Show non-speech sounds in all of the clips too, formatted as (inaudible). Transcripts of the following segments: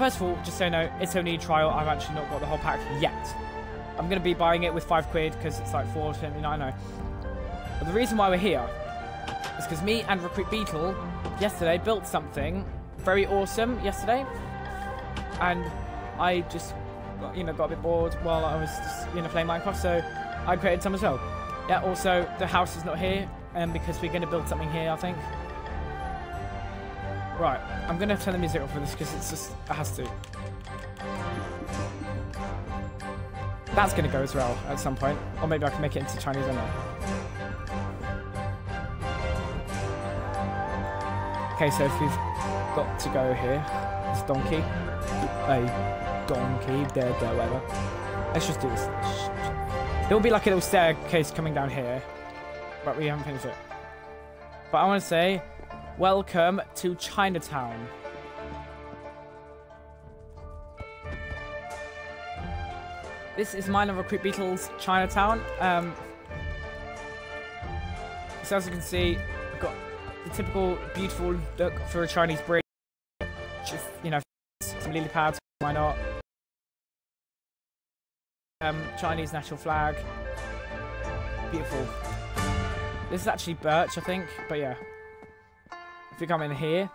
first of all, just so you know, it's only a trial. I've actually not got the whole pack yet. I'm going to be buying it with five quid because it's like four seventy nine. No. But the reason why we're here is because me and Recruit Beetle yesterday built something very awesome yesterday, and I just, got, you know, got a bit bored while I was just, you know, playing Minecraft, so I created some as well. Yeah. Also, the house is not here, and um, because we're going to build something here, I think. Right, I'm to turn the music off for this because it's just, it has to. That's to go as well at some point. Or maybe I can make it into Chinese, I don't know. Okay, so if we've got to go here, this donkey, a donkey, there, there, whatever. Let's just do this. There will be like a little staircase coming down here, but we haven't finished it. But I want to say, welcome to Chinatown. This is mine of Recruit Beetle's Chinatown. Um, so as you can see, I've got the typical beautiful look for a Chinese bridge. Just, you know, some lily pads, why not? Um, Chinese national flag. Beautiful. This is actually birch, I think, but yeah. If we come in here,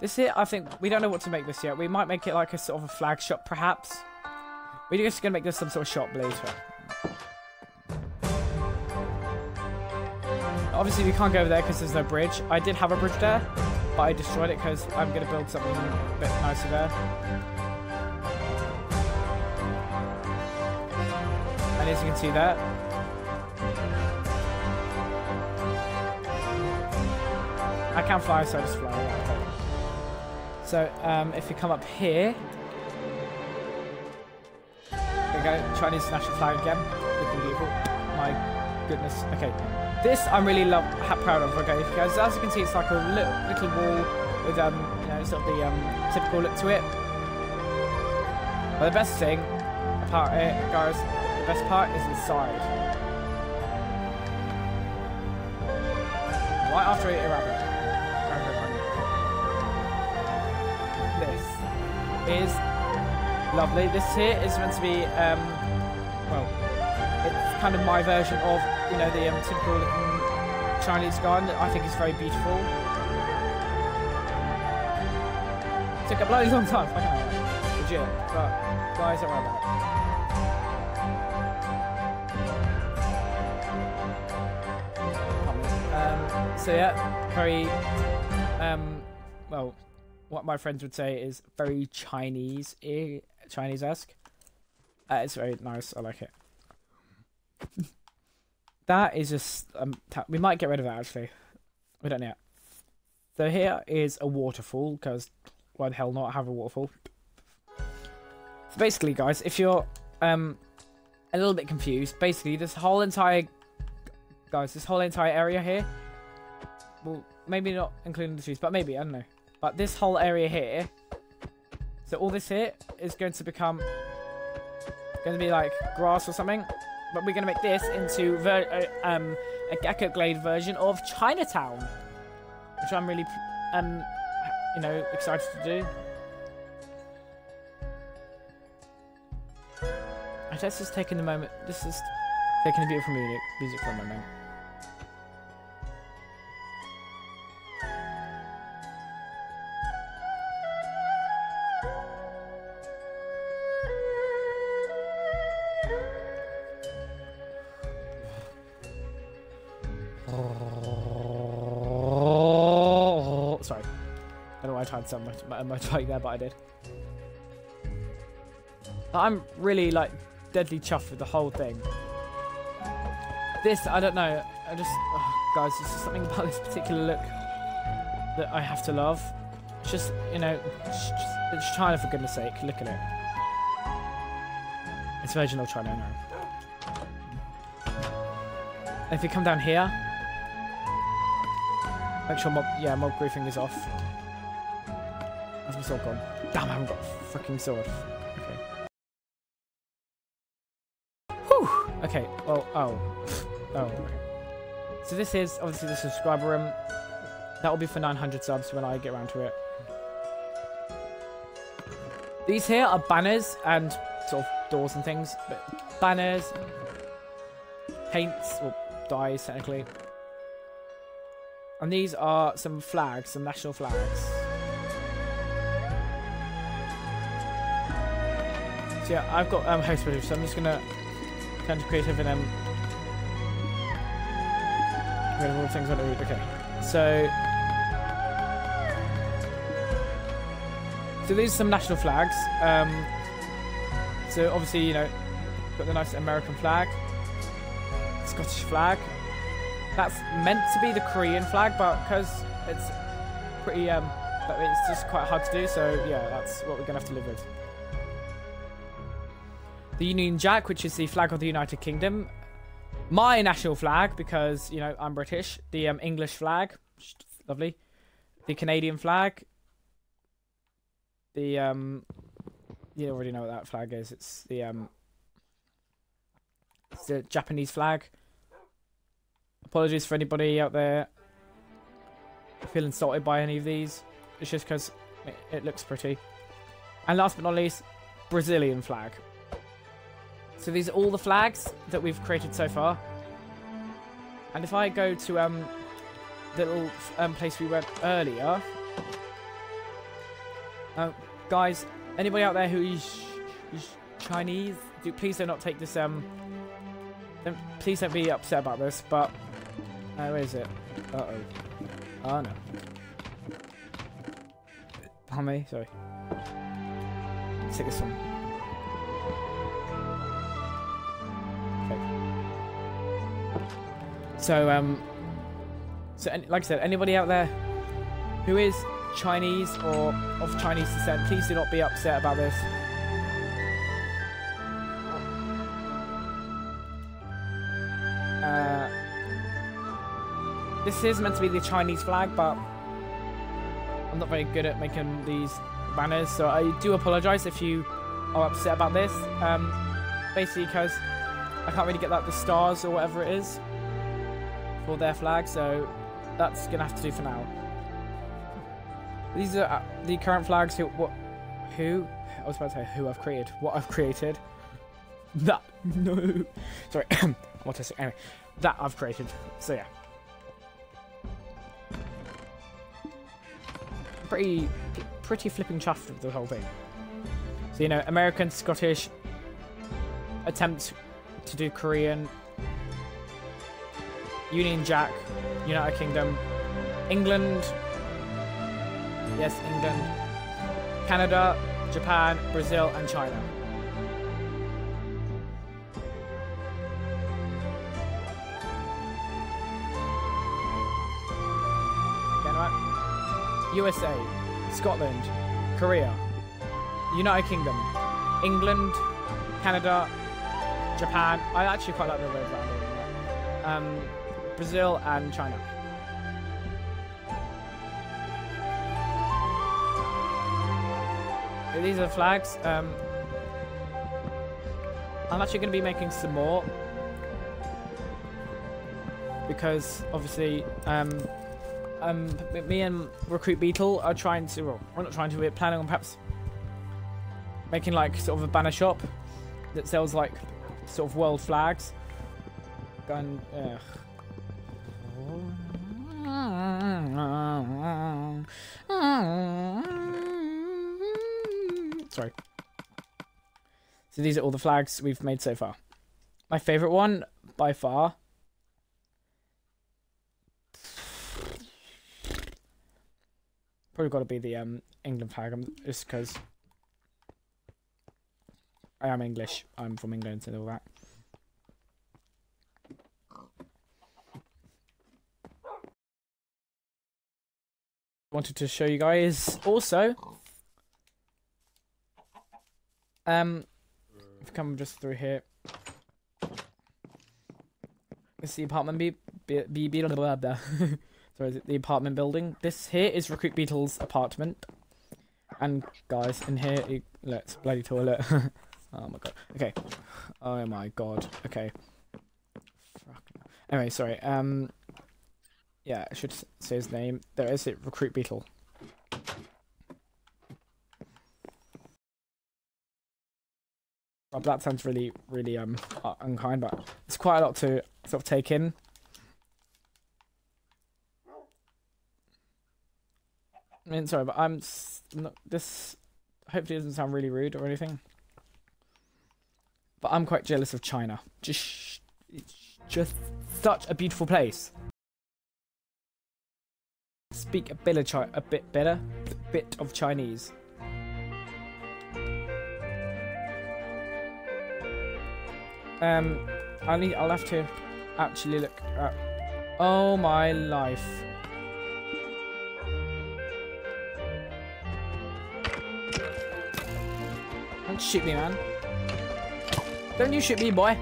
this here, I think, we don't know what to make this yet. We might make it like a sort of a flag shop, perhaps. We're just going to make this some sort of shop later. Obviously, we can't go over there because there's no bridge. I did have a bridge there, but I destroyed it because I'm going to build something a bit nicer there. And as you can see there, I can fly, so I just fly. So um, if you come up here, we go. Chinese national flag again. Looking beautiful. My goodness. Okay. This I'm really love, proud of. Okay, because as you can see, it's like a little, little wall with um, you know, sort of the um, typical look to it. But the best thing about it, guys, the best part is inside. Right after I eat is Lovely. This here is meant to be, um, well, it's kind of my version of, you know, the um, typical looking Chinese garden that I think is very beautiful. Took a bloody long time find out, legit, but guys, don't worry about it. Um, so yeah, very, um, well, what my friends would say is very Chinese Chinese-esque. Uh, it's very nice. I like it. (laughs) that is just um. we might get rid of that actually. We don't know. Yet. So here is a waterfall because why the hell not have a waterfall? So basically, guys, if you're um a little bit confused, basically this whole entire guys, this whole entire area here, well, maybe not including the trees, but maybe I don't know. But this whole area here so all this here is going to become going to be like grass or something. But we're going to make this into uh, um, a Gecko Glade version of Chinatown. Which I'm really, um, you know, excited to do. Let's just taking the moment. This is taking a beautiful music, music for a moment. Had so much, much like there, but I did. I'm really, like, deadly chuffed with the whole thing. This, I don't know, I just, oh, guys, there's something (laughs) about this particular look that I have to love. Just, you know, it's, just, it's China for goodness sake, look at it. It's original China, I know. if you come down here, make sure mob, yeah, mob griefing is off. Where's my sword gone? Damn, I haven't got a fucking sword. Okay. Whew! Okay, well, oh. (laughs) oh, okay. So this is, obviously, the subscriber room. That will be for 900 subs when I get around to it. These here are banners and sort of doors and things, but banners, paints, or dyes technically. And these are some flags, some national flags. So yeah, I've got um, host footage, so I'm just gonna turn to creative and rid of all the things I don't. Okay, so so these are some national flags. Um, so obviously, you know, got the nice American flag, Scottish flag. That's meant to be the Korean flag, but because it's pretty, um, it's just quite hard to do. So yeah, that's what we're gonna have to live with. The Union Jack, which is the flag of the United Kingdom. My national flag, because you know I'm British. The um, English flag, lovely. The Canadian flag. The um, you already know what that flag is. It's the um, it's the Japanese flag. Apologies for anybody out there feeling insulted by any of these. It's just because it, it looks pretty. And last but not least, Brazilian flag. So these are all the flags that we've created so far. And if I go to um, the little um, place we went earlier... Uh, guys, anybody out there who is, is Chinese, do, please do not take this... Um, don't, please don't be upset about this, but... Uh, where is it? Uh-oh. Oh, no. Pardon me, sorry. Let's take this one. So, um, so like I said, anybody out there who is Chinese or of Chinese descent, please do not be upset about this. Uh, this is meant to be the Chinese flag, but I'm not very good at making these banners, so I do apologise if you are upset about this. Um, basically, because I can't really get like the stars or whatever it is for their flag, so that's gonna have to do for now. These are uh, the current flags. Who? What? Who? I was about to say who I've created. What I've created. (laughs) That no. Sorry. what I say? Anyway, that I've created. So yeah. Pretty, pretty flipping chuffed with the whole thing. So you know, American, Scottish, attempt to do Korean, Union Jack, United Kingdom, England, yes, England, Canada, Japan, Brazil, and China. Again, right? USA, Scotland, Korea, United Kingdom, England, Canada, Japan. I actually quite like the way around Um, Brazil, and China. These are the flags. Um, I'm actually going to be making some more because obviously um, um, me and Recruit Beetle are trying to, well, we're not trying to, we're planning on perhaps making like sort of a banner shop that sells like sort of world flags. Gun, ugh. So these are all the flags we've made so far. My favourite one, by far, probably got to be the um, England flag, just because I am English. I'm from England and all that. wanted to show you guys also. Um, come just through here, it's the apartment B, B, B, B blah, blah. (laughs) Sorry, the apartment building. This here is Recruit Beetle's apartment. And guys, in here, let's bloody toilet. (laughs) oh my god. Okay. Oh my god. Okay. Anyway, sorry. Um. Yeah, I should say his name. There is it, Recruit Beetle. That sounds really, really um unkind, but it's quite a lot to sort of take in. I mean, sorry, but I'm not, this. Hopefully, doesn't sound really rude or anything. But I'm quite jealous of China. Just, it's just such a beautiful place. Speak a bit of Chi- a bit better, a bit of Chinese. Um, I'll need, I'll have to actually look at. Oh my life. Don't shoot me, man. Don't you shoot me, boy.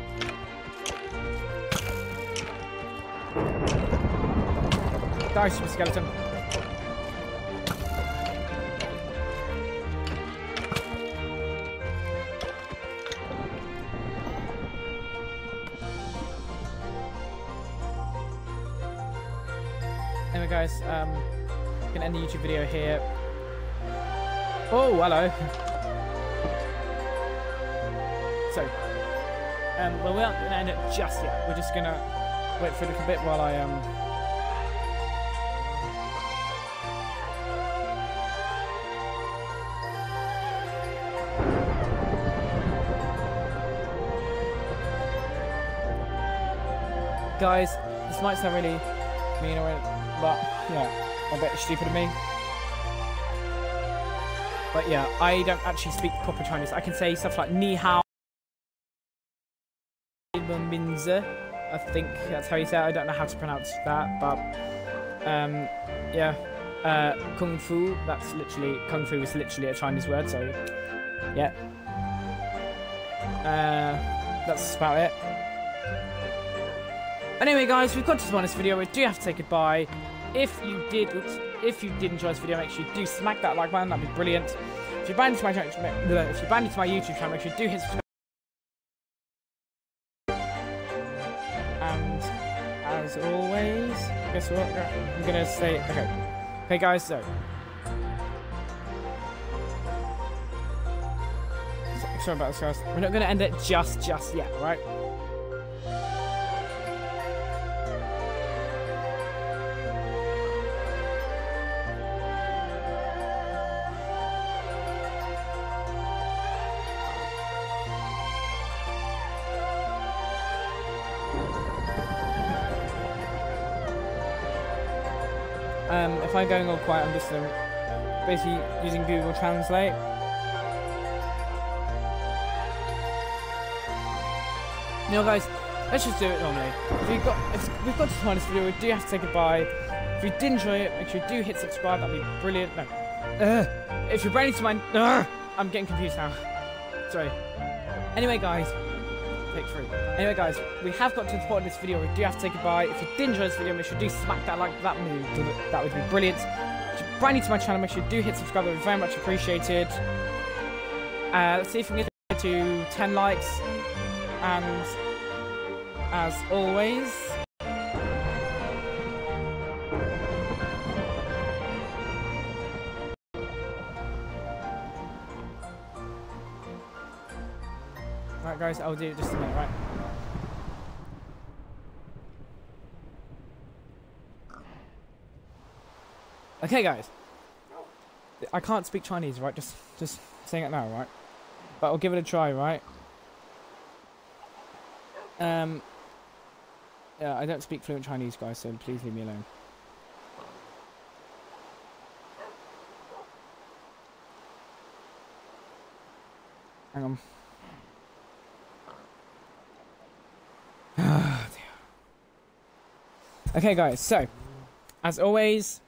Die, super skeleton. Guys, um, gonna end the YouTube video here. Oh, hello. (laughs) so, um, well, we aren't gonna end it just yet. We're just gonna wait for a little bit while I um. Guys, this might sound really mean or but yeah, a bit stupid of me. But yeah, I don't actually speak proper Chinese. I can say stuff like ni hao. I think that's how you say it. I don't know how to pronounce that, but um, yeah, uh, kung fu. That's literally kung fu is literally a Chinese word. So yeah, uh, that's about it. Anyway, guys, we've got to the end of this video. We do have to say goodbye. If you did, if you did enjoy this video, make sure you do smack that like button. That'd be brilliant. If you're brand new to my channel, if you're brand new to my YouTube channel, make sure you do hit subscribe. And as always, guess what? I'm gonna say okay. Okay, guys. So, sorry about this, guys. We're not gonna end it just just yet, right? Um, if I'm going all quiet, I'm just um, basically using Google Translate. You guys, let's just do it normally. If you've got, if we've got to find this video, we do have to say goodbye. If you did enjoy it, make sure you do hit subscribe. That'd be brilliant. No, Ugh. if you're brand new to mine, Ugh. I'm getting confused now. Sorry. Anyway, guys, take three. Anyway, guys, we have got to the point of this video. We do have to say goodbye. If you did enjoy this video, make sure you do smack that like that move. That would be brilliant. If you're brand new to my channel, make sure you do hit subscribe. That would be very much appreciated. Uh, let's see if we can get to 10 likes. And as always, guys, I'll do it just a minute, right? Okay, guys. I can't speak Chinese, right? Just, just saying it now, right? But I'll give it a try, right? Um. Yeah, I don't speak fluent Chinese, guys, so please leave me alone. Hang on. Okay, guys, so, as always,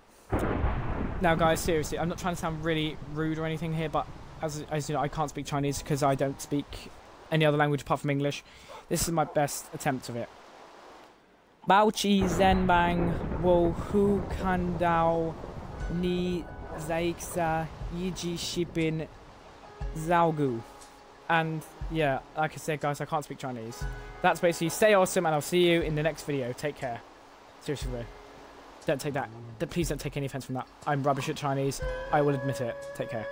now, guys, seriously, I'm not trying to sound really rude or anything here, but as, as you know, I can't speak Chinese because I don't speak any other language apart from English. This is my best attempt of it. Bao Chi Zen Bang Wo Hu Kan Dao Ni Zaixa Yiji Shipin Zhaogu. And yeah, like I said, guys, I can't speak Chinese. That's basically stay awesome, and I'll see you in the next video. Take care. Seriously, though. Don't take that. Please don't take any offense from that. I'm rubbish at Chinese. I will admit it. Take care.